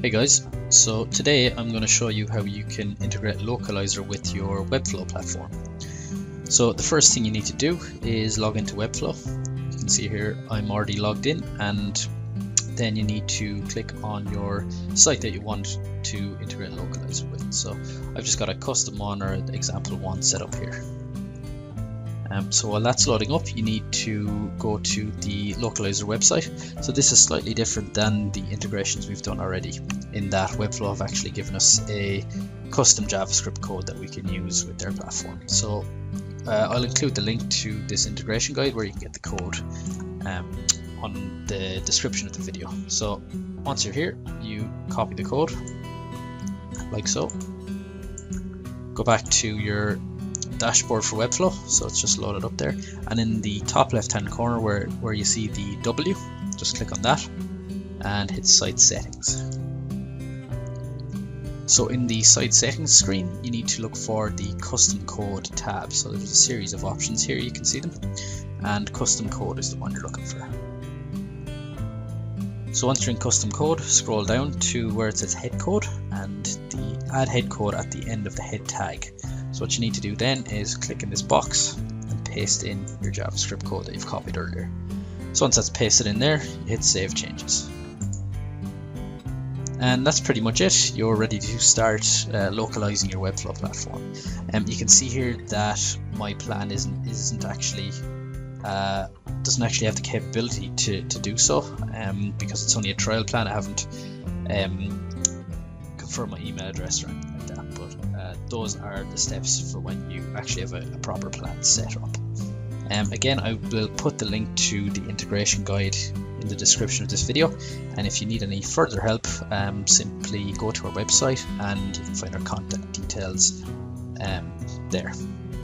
Hey guys, so today I'm going to show you how you can integrate Localizer with your Webflow platform. So the first thing you need to do is log into Webflow. You can see here I'm already logged in and then you need to click on your site that you want to integrate Localizer with. So I've just got a custom one or example one set up here. Um, so while that's loading up, you need to go to the localizer website. So this is slightly different than the integrations we've done already in that Webflow have actually given us a custom JavaScript code that we can use with their platform. So uh, I'll include the link to this integration guide where you can get the code um, on the description of the video. So once you're here, you copy the code like so. Go back to your dashboard for Webflow. So it's just loaded up there. And in the top left hand corner where, where you see the W, just click on that and hit site settings. So in the site settings screen, you need to look for the custom code tab. So there's a series of options here, you can see them. And custom code is the one you're looking for. So once you're in custom code, scroll down to where it says head code and add head code at the end of the head tag. So what you need to do then is click in this box and paste in your JavaScript code that you've copied earlier. So once that's pasted in there, hit save changes. And that's pretty much it. You're ready to start uh, localizing your Webflow platform. And um, you can see here that my plan isn't isn't actually uh, doesn't actually have the capability to, to do so um, because it's only a trial plan. I haven't um, confirmed my email address or anything like that. But uh, those are the steps for when you actually have a, a proper plan set up. Um, again, I will put the link to the integration guide in the description of this video. And if you need any further help, um, simply go to our website and find our contact details um, there.